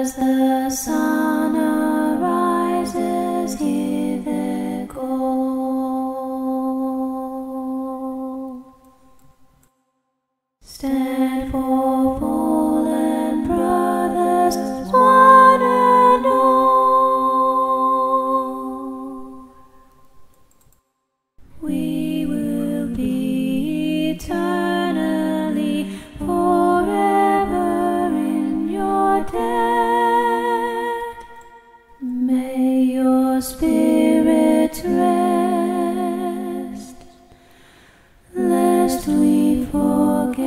As the sun arises, hear their call. Stand for fallen brothers, one and all. We your spirits rest, lest we forget.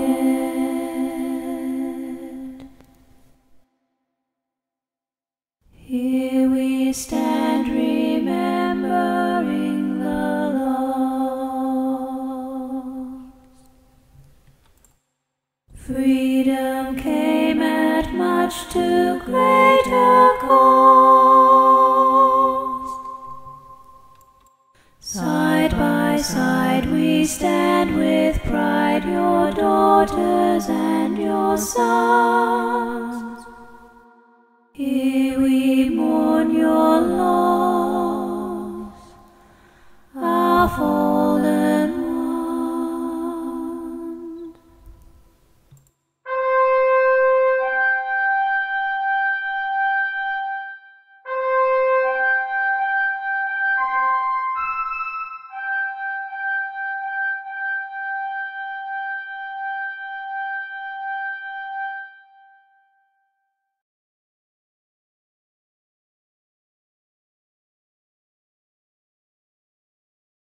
Here we stand remembering the lost. Freedom came at much too great side we stand with pride, your daughters and your sons. Here we mourn your